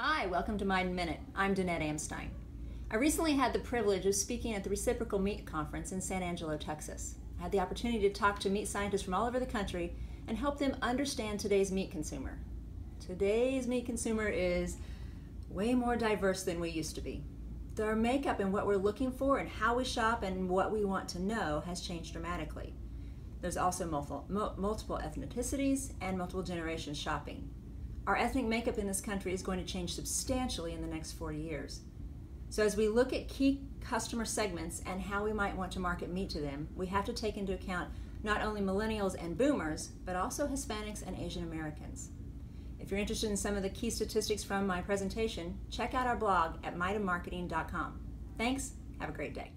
Hi, welcome to Midan Minute. I'm Danette Amstein. I recently had the privilege of speaking at the Reciprocal Meat Conference in San Angelo, Texas. I had the opportunity to talk to meat scientists from all over the country and help them understand today's meat consumer. Today's meat consumer is way more diverse than we used to be. Their makeup and what we're looking for and how we shop and what we want to know has changed dramatically. There's also multiple, multiple ethnicities and multiple generations shopping. Our ethnic makeup in this country is going to change substantially in the next 40 years. So, as we look at key customer segments and how we might want to market meat to them, we have to take into account not only millennials and boomers, but also Hispanics and Asian Americans. If you're interested in some of the key statistics from my presentation, check out our blog at midanmarketing.com. Thanks, have a great day.